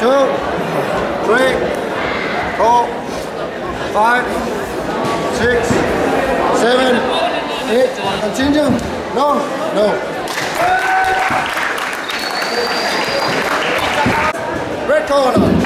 two, three, four, five, six, seven, eight. Continue. No, no. Red corner.